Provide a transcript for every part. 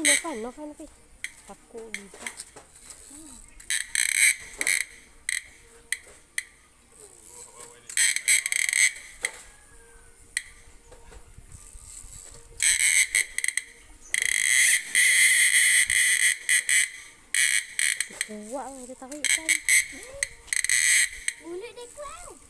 Ini no kan no kan fun. tak bisa. Wow, kita tarik ikan. Mulut dia kuat.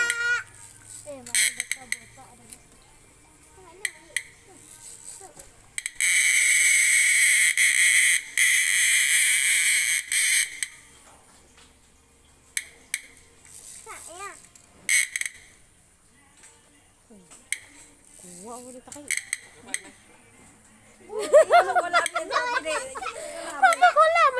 buat apa tarik. apa kolam ni. Mama kolam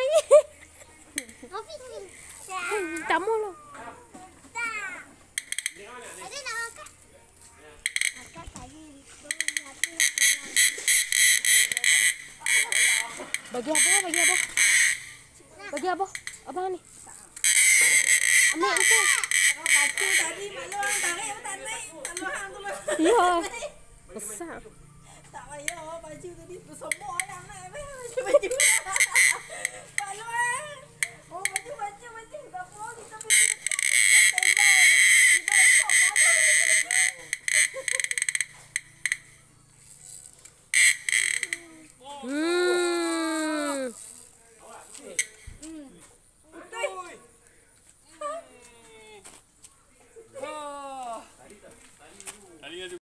Bagi apa? Bagi apa? Bagi apa? abah ni. Ambil itu. Kalau pacu tadi, maklum orang tarik tak naik. Kalau hang tu maklum. Ya besar. Tak payah baju tadi tu semua orang nak.